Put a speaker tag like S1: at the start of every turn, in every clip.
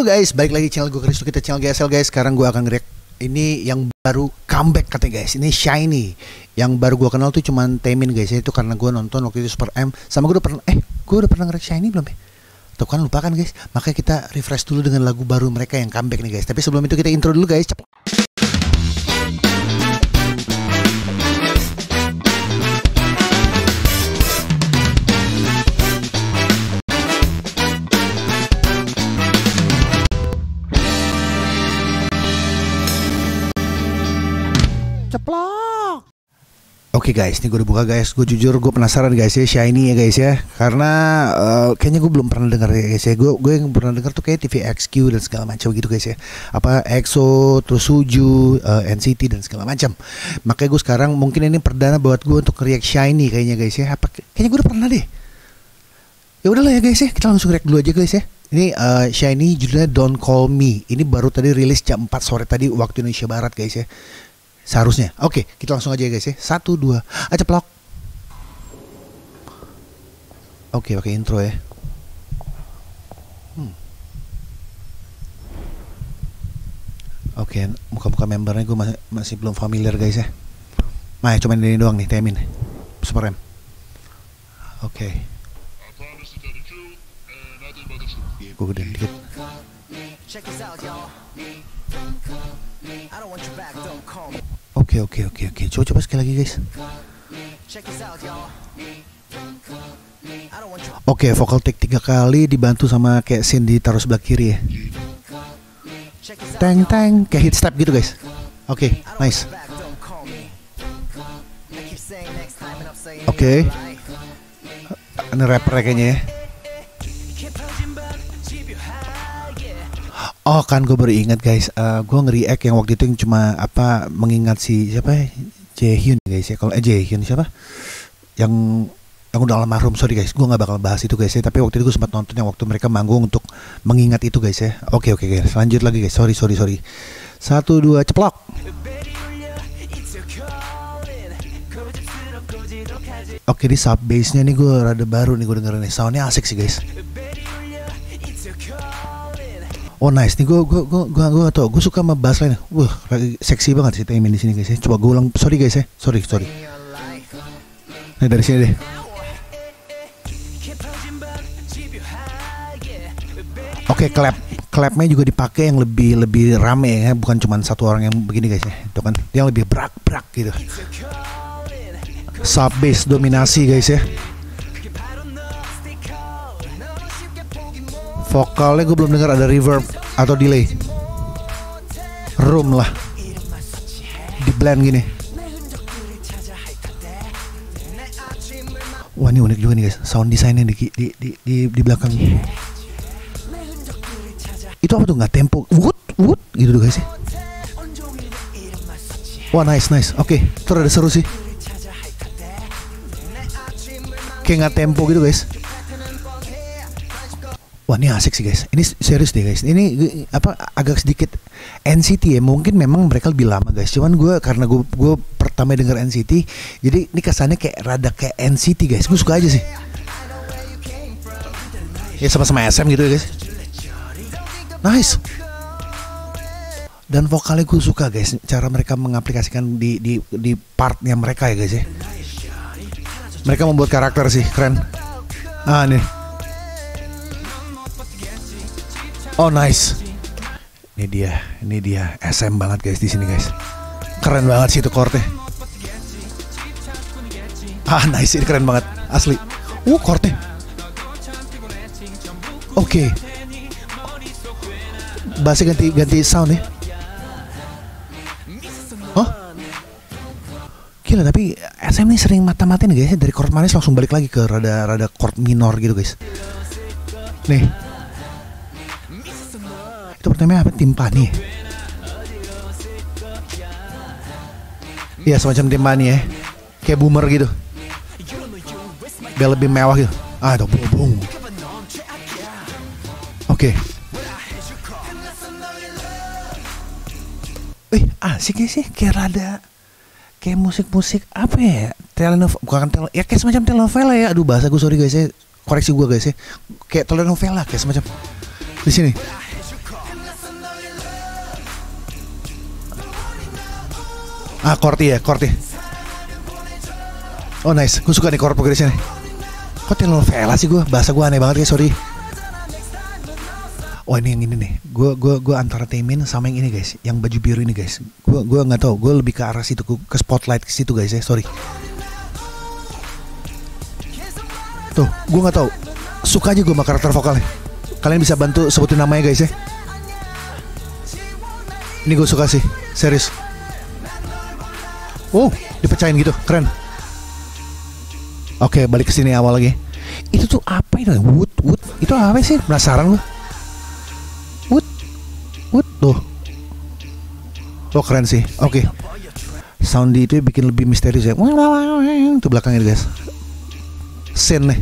S1: Halo guys, balik lagi channel gue Kristo kita channel GSL guys. Sekarang gue akan nge ini yang baru comeback katanya guys. Ini Shiny. Yang baru gue kenal tuh cuman Temin guys. Itu karena gue nonton waktu itu Super M. Sama gue udah pernah eh gue udah pernah nge Shiny belum ya? Tuh kan lupa kan guys. Makanya kita refresh dulu dengan lagu baru mereka yang comeback nih guys. Tapi sebelum itu kita intro dulu guys. Cepet. Oke guys, ini gue udah buka guys. Gue jujur gue penasaran guys ya Shiny ya guys ya. Karena uh, kayaknya gue belum pernah dengar ya guys ya. Gue gue yang pernah dengar tuh kayak TVXQ dan segala macam gitu guys ya. Apa EXO, terus Suju, uh, NCT dan segala macam. Makanya gue sekarang mungkin ini perdana buat gue untuk react Shiny kayaknya guys ya. Apa kayaknya gue udah pernah deh. Ya udahlah ya guys ya. Kita langsung react dulu aja guys ya. Ini uh, Shiny judulnya Don't Call Me. Ini baru tadi rilis jam 4 sore tadi waktu Indonesia Barat guys ya. Seharusnya. Oke, kita langsung aja ya guys ya. Satu, dua. Aja pelok. Oke, pakai intro ya. Hmm. Oke, muka-muka membernya gue masih, masih belum familiar guys ya. Nah, cuma ini doang nih, Temin. Super M. Oke. Gue gedein dikit.
S2: Check this out, y'all. I don't want you back, don't call me.
S1: Oke, oke, oke, oke. Coba coba sekali lagi guys. Oke, vokal take tiga kali dibantu sama kayak scene ditaruh sebelah kiri ya. Teng teng, kayak hit step gitu guys. Oke,
S2: don't
S1: nice. Oke.
S2: right.
S1: Ini rapper kayaknya ya. Oh kan gue baru ingat guys, Eh gue nge-react yang waktu itu yang cuma apa mengingat si siapa ya? Jaehyun guys ya. Kalau eh Jaehyun siapa? Yang yang udah almarhum sorry guys, gue nggak bakal bahas itu guys ya. Tapi waktu itu gue sempat nonton yang waktu mereka manggung untuk mengingat itu guys ya. Oke oke guys, lanjut lagi guys. Sorry sorry sorry. Satu dua ceplok. Oke di sub bassnya nih gue rada baru nih gue dengerin nih soundnya asik sih guys. Oh nice nih gue gue gue gue gue tau gue suka sama bass line. Wah seksi banget sih Taemin di sini guys ya. Coba gue ulang sorry guys ya sorry sorry. Nah dari sini deh. Oke clap clapnya juga dipakai yang lebih lebih rame ya bukan cuma satu orang yang begini guys ya. Itu kan yang lebih brak brak gitu. Sub bass dominasi guys ya. Vokalnya gue belum dengar ada reverb atau delay. Room lah. Di blend gini. Wah ini unik juga nih guys. Sound desainnya di di di di, di belakang. Itu apa tuh nggak tempo? Wood wood gitu tuh guys ya. Wah nice nice. Oke, terus ada seru sih. Kayak nggak tempo gitu guys. Wah ini asik sih guys. Ini serius deh guys. Ini apa agak sedikit NCT ya. Mungkin memang mereka lebih lama guys. Cuman gue karena gue gue pertama denger NCT, jadi ini kesannya kayak rada kayak NCT guys. Gue suka aja sih. Ya sama-sama SM gitu ya guys. Nice. Dan vokalnya gue suka guys. Cara mereka mengaplikasikan di di di partnya mereka ya guys ya. Mereka membuat karakter sih keren. Ah nih. Oh nice. Ini dia, ini dia SM banget guys di sini guys. Keren banget sih itu chordnya. Ah nice, ini keren banget, asli. Uh chordnya. Oke. Bassnya ganti ganti sound ya. Oh. Gila tapi SM ini sering mata-matiin guys ya. dari chord manis langsung balik lagi ke rada rada chord minor gitu guys. Nih. Itu pertamanya apa? Timpani. Iya semacam timpani ya. Kayak boomer gitu. Biar lebih mewah gitu. Ah, itu bung. Oke. Eh, asik ya sih. Kayak rada kayak musik-musik apa ya? Telenovela, bukan tele, ya kayak semacam telenovela ya. Aduh bahasa gue sorry guys ya. Koreksi gue guys ya. Kayak telenovela kayak semacam di sini. Ah, chord ya, ya. Oh nice, gue suka nih chord progresnya nih. Kok telenovela sih gue? Bahasa gue aneh banget ya, sorry. Oh ini yang ini nih, gue gua gua antara Temin sama yang ini guys, yang baju biru ini guys. Gue gua nggak tahu, gue lebih ke arah situ, ke spotlight ke situ guys ya, sorry. Tuh, gue nggak tahu. Suka aja gue sama karakter vokalnya. Kalian bisa bantu sebutin namanya guys ya. Ini gue suka sih, serius. Wow, dipecahin gitu, keren. Oke, balik ke sini awal lagi. Itu tuh apa itu? Wood, wood. Itu apa sih? Penasaran gue. Wood, wood tuh. Oh keren sih. Oke. Sound di itu bikin lebih misterius ya. Itu belakangnya guys. Scene nih.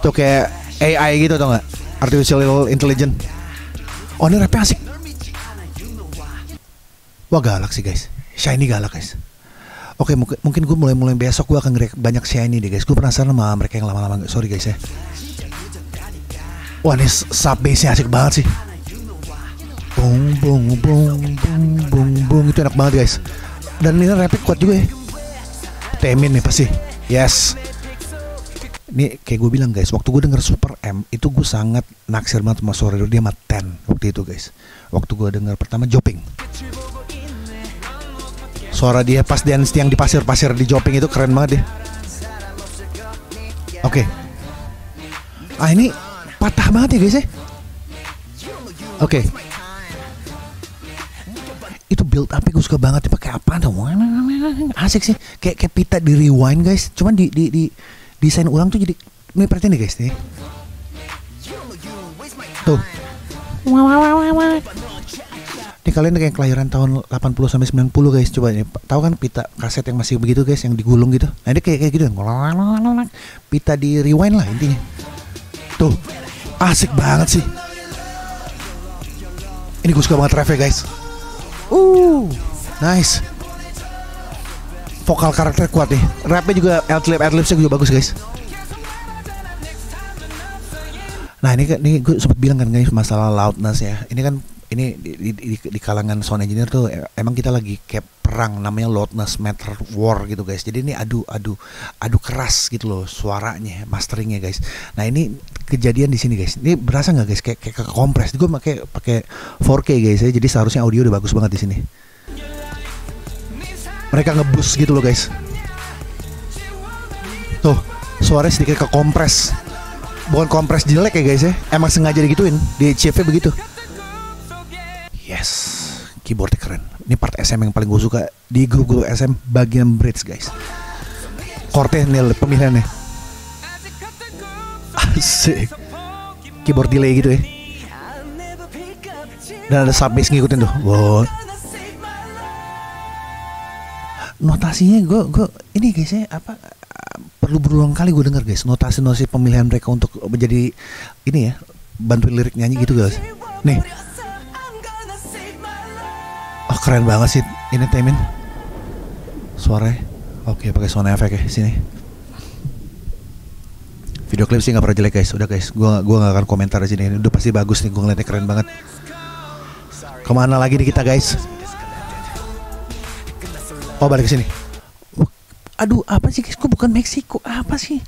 S1: Tuh kayak AI gitu tau nggak? Artificial Intelligence. Oh ini rapnya asik. Wah galak sih guys. Shiny galak guys. Oke mungkin mungkin gue mulai mulai besok gue akan nge banyak Shiny deh guys. Gue penasaran sama mereka yang lama-lama. Sorry guys ya. Wah ini sub bassnya asik banget sih. Bung bung bung bung bung bung itu enak banget guys. Dan ini rapid kuat juga ya. Temin nih pasti. Yes. Ini kayak gue bilang guys, waktu gue denger Super M itu gue sangat naksir banget sama suara dia sama Ten waktu itu guys. Waktu gue denger pertama Joping. Suara dia pas dance yang di pasir-pasir di Joping itu keren banget deh. Oke. Ah ini patah banget ya guys ya. Oke. Itu build up gue suka banget pakai apa dong? Asik sih. Kayak kayak pita di rewind guys. Cuman di di di desain ulang tuh jadi ini perhatiin nih guys nih. Tuh. Ini kalian kayak kelahiran tahun 80 sampai 90 guys. Coba nih, tahu kan pita kaset yang masih begitu guys, yang digulung gitu. Nah, ini kayak kayak gitu. Pita di rewind lah intinya. Tuh. Asik banget sih. Ini gue suka banget refnya guys. Uh, nice. Vokal karakter kuat nih. Rapnya juga adlib adlibsnya juga bagus guys. Nah ini kan ini gue sempat bilang kan guys masalah loudness ya. Ini kan ini di, di, di, di kalangan sound engineer tuh emang kita lagi kayak perang namanya loudness matter war gitu guys. Jadi ini adu adu adu keras gitu loh suaranya masteringnya guys. Nah ini kejadian di sini guys. Ini berasa nggak guys kayak kayak kompres. Gue pakai pakai 4K guys ya. Jadi seharusnya audio udah bagus banget di sini. Mereka ngebus gitu loh guys. Tuh suaranya sedikit kekompres bukan kompres jelek ya guys ya emang sengaja digituin di chip begitu yes. Keyboardnya keren. Ini part SM yang paling gue suka di grup-grup SM bagian bridge guys. Chordnya nil pemilihannya. Asik. Keyboard delay gitu ya. Dan ada sub bass ngikutin tuh. Wow notasinya gue gue ini guys ya apa perlu berulang kali gue denger guys notasi-notasi pemilihan mereka untuk menjadi ini ya bantuin lirik nyanyi gitu guys. Nih keren banget sih ini Temin suaranya. Oke pakai sound efek ya sini. Video klip sih nggak pernah jelek guys. Udah guys. Gue gua nggak akan komentar di sini. Udah pasti bagus nih gue ngeliatnya keren banget. Ke mana lagi nih kita guys? Oh balik ke sini. Aduh apa sih guys? Kok bukan Meksiko? Apa sih?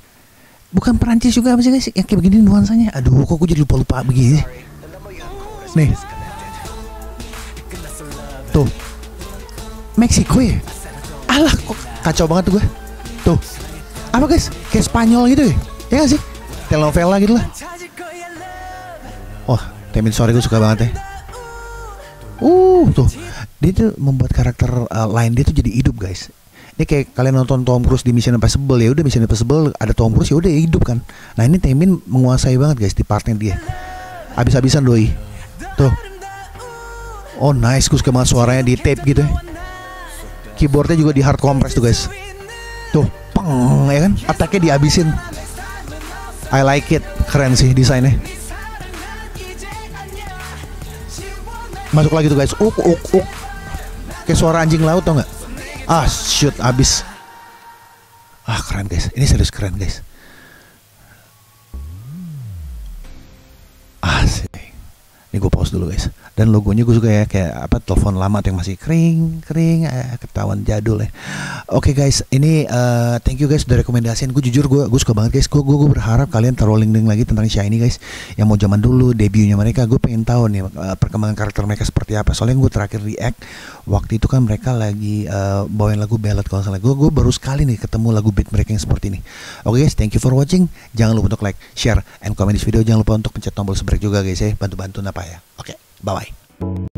S1: Bukan Perancis juga apa sih guys? Yang kayak begini nuansanya. Aduh kok gue jadi lupa lupa begini? Nih tuh. Meksiko ya? Alah kok kacau banget tuh gue tuh. Apa guys? Kayak Spanyol gitu ya? Ya gak sih? Telenovela gitu lah. Wah Temin Sorry gue suka banget ya. Uh tuh. Dia tuh membuat karakter uh, lain dia tuh jadi hidup guys. Ini kayak kalian nonton Tom Cruise di Mission Impossible ya udah Mission Impossible ada Tom Cruise ya udah hidup kan. Nah ini Temin menguasai banget guys di partnya dia. Habis-habisan doi. Tuh oh nice banget suaranya di tape gitu ya. Keyboardnya juga di hard compress tuh guys. Tuh peng ya kan? Attacknya dihabisin. I like it. Keren sih desainnya. Masuk lagi tuh guys. Uk uk uk. Kayak suara anjing laut tau nggak? Ah shoot abis ah keren guys. Ini serius keren guys ini Ini gue pause dulu guys. Dan logonya gue suka ya kayak apa telepon lama tuh yang masih kering kering eh, ketahuan jadul ya. Oke guys, ini uh, thank you guys udah rekomendasiin. Gue jujur gue gue suka banget guys. Gue gue berharap kalian taruh link-link lagi tentang Shiny guys. Yang mau zaman dulu debutnya mereka, gue pengen tahu nih uh, perkembangan karakter mereka seperti apa. Soalnya gue terakhir react waktu itu kan mereka lagi uh, bawain lagu ballad kalau salah. Gue gue baru sekali nih ketemu lagu beat mereka yang seperti ini. Oke guys, thank you for watching. Jangan lupa untuk like, share, and comment this video. Jangan lupa untuk pencet tombol subscribe juga guys ya. Bantu-bantu apa ya. Oke, bye bye.